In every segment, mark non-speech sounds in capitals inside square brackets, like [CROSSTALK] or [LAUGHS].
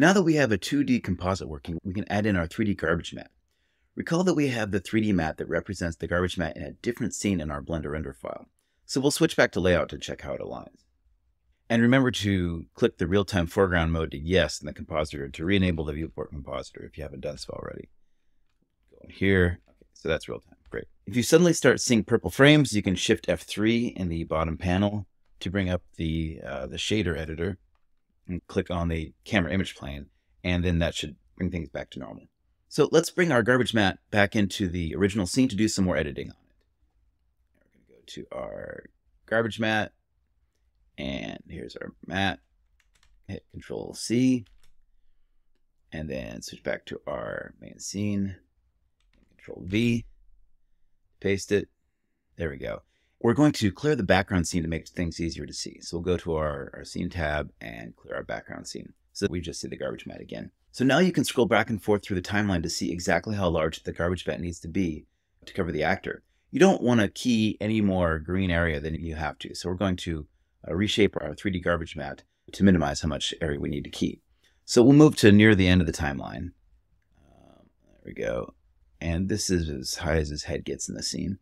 Now that we have a 2D composite working, we can add in our 3D garbage matte. Recall that we have the 3D matte that represents the garbage matte in a different scene in our Blender render file. So we'll switch back to layout to check how it aligns. And remember to click the real-time foreground mode to yes in the compositor to re-enable the viewport compositor if you haven't done so already. Go in here. Okay, so that's real-time. Great. If you suddenly start seeing purple frames, you can shift F3 in the bottom panel to bring up the, uh, the shader editor and click on the camera image plane, and then that should bring things back to normal. So let's bring our garbage matte back into the original scene to do some more editing on it. We're going to go to our garbage matte, and here's our matte. Hit Control C, and then switch back to our main scene. Control V, paste it. There we go. We're going to clear the background scene to make things easier to see. So we'll go to our, our scene tab and clear our background scene. So we just see the garbage matte again. So now you can scroll back and forth through the timeline to see exactly how large the garbage matte needs to be to cover the actor. You don't want to key any more green area than you have to. So we're going to uh, reshape our 3D garbage matte to minimize how much area we need to key. So we'll move to near the end of the timeline. Um, there we go. And this is as high as his head gets in the scene.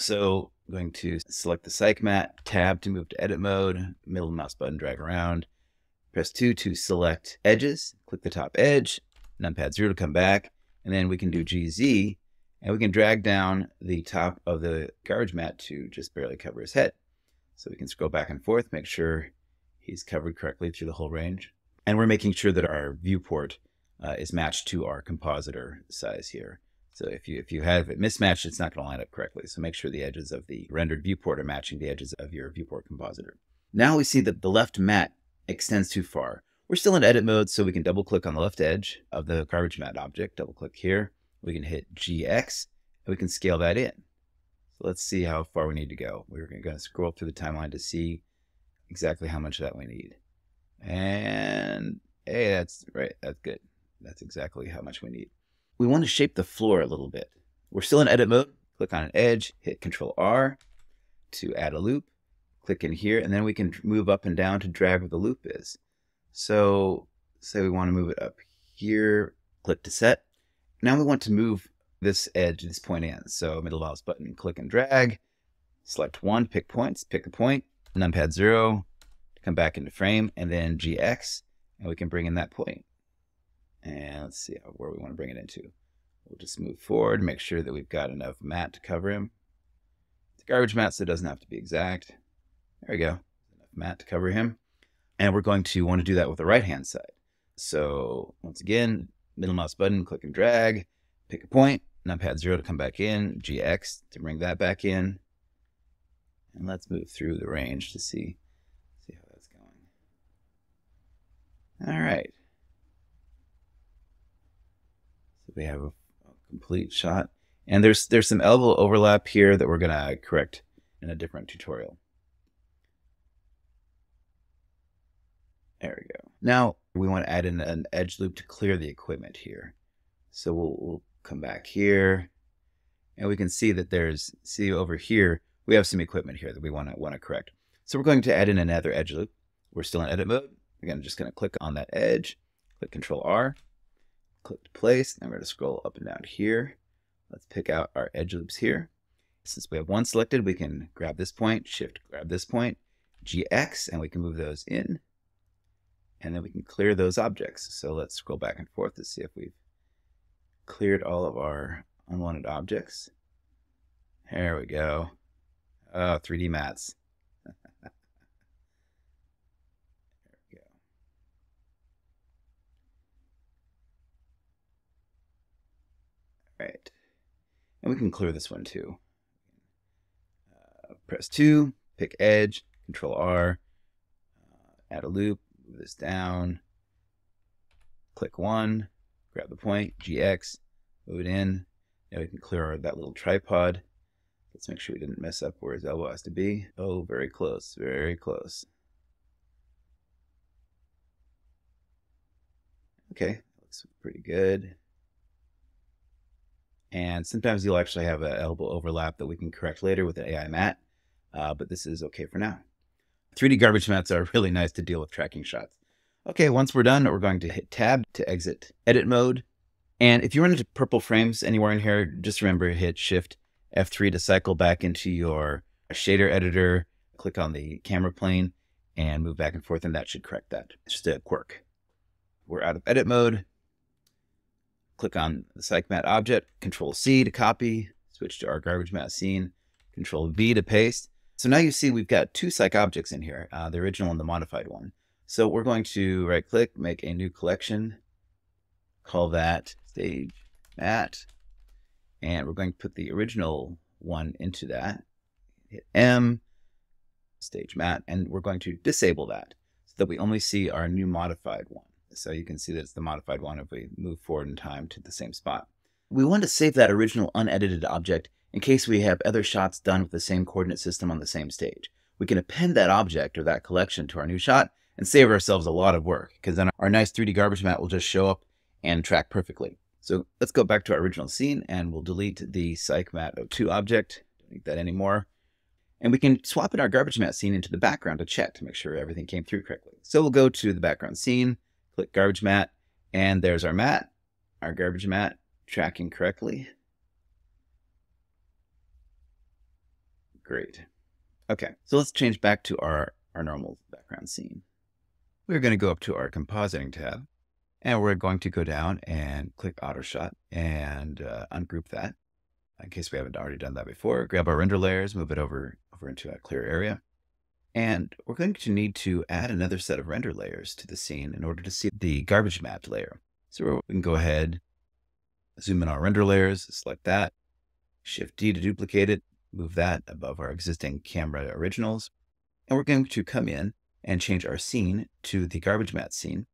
So I'm going to select the Cyc Matte tab to move to edit mode, middle mouse button drag around, press 2 to select edges, click the top edge, numpad 0 to come back, and then we can do GZ, and we can drag down the top of the garbage matte to just barely cover his head. So we can scroll back and forth, make sure he's covered correctly through the whole range. And we're making sure that our viewport uh, is matched to our compositor size here. So if you if you have it mismatched, it's not going to line up correctly. So make sure the edges of the rendered viewport are matching the edges of your viewport compositor. Now we see that the left matte extends too far. We're still in edit mode, so we can double click on the left edge of the garbage matte object, double click here. We can hit GX and we can scale that in. So let's see how far we need to go. We're going to scroll through the timeline to see exactly how much that we need. And hey, that's right. That's good. That's exactly how much we need we want to shape the floor a little bit. We're still in edit mode. Click on an edge, hit Control R to add a loop. Click in here, and then we can move up and down to drag where the loop is. So say we want to move it up here, click to set. Now we want to move this edge, this point in. So middle mouse button, click and drag. Select one, pick points, pick a point, numpad zero, come back into frame, and then GX, and we can bring in that point. And let's see uh, where we want to bring it into. We'll just move forward, make sure that we've got enough matte to cover him. It's garbage matte, so it doesn't have to be exact. There we go. Enough matte to cover him. And we're going to want to do that with the right-hand side. So once again, middle mouse button, click and drag, pick a point, numpad 0 to come back in, GX to bring that back in. And let's move through the range to see, see how that's going. All right. We have a, complete shot. And there's there's some elbow overlap here that we're going to correct in a different tutorial. There we go. Now we want to add in an edge loop to clear the equipment here. So we'll, we'll come back here and we can see that there's, see over here, we have some equipment here that we want to want to correct. So we're going to add in another edge loop. We're still in edit mode. Again, I'm just going to click on that edge, click Control R, click to place. Now we're going to scroll up and down here. Let's pick out our edge loops here. Since we have one selected, we can grab this point, shift, grab this point, GX, and we can move those in. And then we can clear those objects. So let's scroll back and forth to see if we've cleared all of our unwanted objects. There we go. Oh, 3D mattes. Right. And we can clear this one too. Uh, press 2, pick edge, control R, uh, add a loop, move this down, click 1, grab the point, GX, move it in. Now we can clear our, that little tripod. Let's make sure we didn't mess up where his elbow has to be. Oh, very close, very close. Okay, looks pretty good. And sometimes you'll actually have an elbow overlap that we can correct later with an AI matte, uh, but this is okay for now. 3D garbage mattes are [LAUGHS] really nice to deal with tracking shots. Okay, once we're done, we're going to hit tab to exit edit mode. And if you run into purple frames anywhere in here, just remember to hit shift F3 to cycle back into your shader editor, click on the camera plane and move back and forth and that should correct that. It's just a quirk. We're out of edit mode. Click on the matte object, control C to copy, switch to our garbage matte scene, control V to paste. So now you see we've got two cyc objects in here, uh, the original and the modified one. So we're going to right click, make a new collection, call that stage mat, and we're going to put the original one into that. Hit M, StageMatte, and we're going to disable that so that we only see our new modified one. So you can see that it's the modified one if we move forward in time to the same spot. We want to save that original unedited object in case we have other shots done with the same coordinate system on the same stage. We can append that object or that collection to our new shot and save ourselves a lot of work because then our nice 3D garbage matte will just show up and track perfectly. So let's go back to our original scene and we'll delete the cyc matte 02 object. Don't need that anymore. And we can swap in our garbage matte scene into the background to check to make sure everything came through correctly. So we'll go to the background scene, click garbage matte, and there's our matte, our garbage matte tracking correctly. Great. Okay, so let's change back to our, our normal background scene. We're going to go up to our compositing tab, and we're going to go down and click Autoshot and uh, ungroup that in case we haven't already done that before. Grab our render layers, move it over, over into a clear area. And we're going to need to add another set of render layers to the scene in order to see the garbage mapped layer. So we can go ahead, zoom in our render layers, select that, Shift D to duplicate it, move that above our existing camera originals. And we're going to come in and change our scene to the garbage matte scene.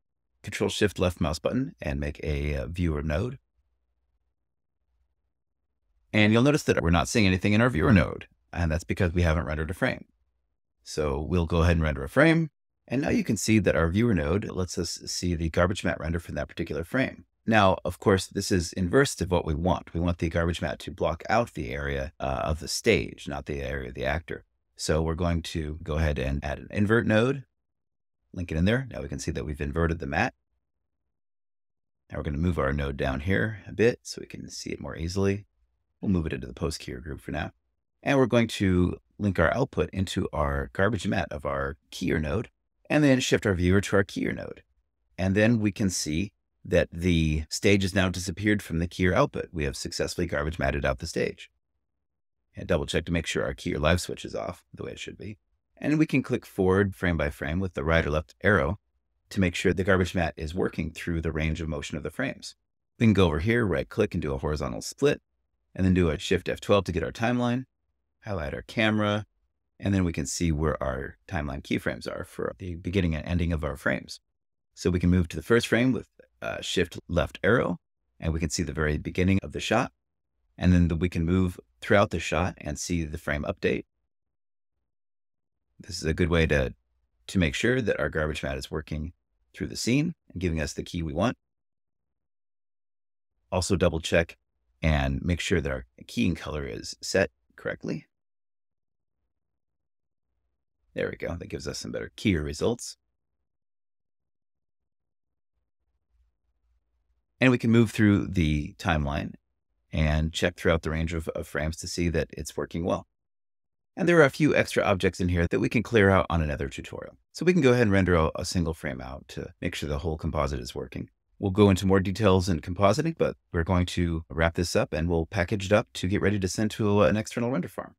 Control Shift left mouse button and make a uh, viewer node. And you'll notice that we're not seeing anything in our viewer node, and that's because we haven't rendered a frame. So we'll go ahead and render a frame. And now you can see that our viewer node lets us see the garbage matte render from that particular frame. Now, of course, this is inverse to what we want. We want the garbage matte to block out the area uh, of the stage, not the area of the actor. So we're going to go ahead and add an invert node, link it in there. Now we can see that we've inverted the matte. Now we're going to move our node down here a bit so we can see it more easily. We'll move it into the post keyer group for now. And we're going to link our output into our garbage matte of our keyer node, and then shift our viewer to our keyer node. And then we can see that the stage has now disappeared from the keyer output. We have successfully garbage matted out the stage. And double check to make sure our keyer live switch is off the way it should be. And we can click forward frame by frame with the right or left arrow to make sure the garbage matte is working through the range of motion of the frames. We can go over here, right click and do a horizontal split, and then do a shift F12 to get our timeline, highlight our camera, and then we can see where our timeline keyframes are for the beginning and ending of our frames. So we can move to the first frame with uh, shift left arrow, and we can see the very beginning of the shot. And then the, we can move throughout the shot and see the frame update. This is a good way to, to make sure that our garbage matte is working through the scene and giving us the key we want. Also double check and make sure that our keying color is set correctly. There we go. That gives us some better keyer results. And we can move through the timeline and check throughout the range of, of, frames to see that it's working well. And there are a few extra objects in here that we can clear out on another tutorial. So we can go ahead and render a, a single frame out to make sure the whole composite is working. We'll go into more details in compositing, but we're going to wrap this up and we'll package it up to get ready to send to uh, an external render farm.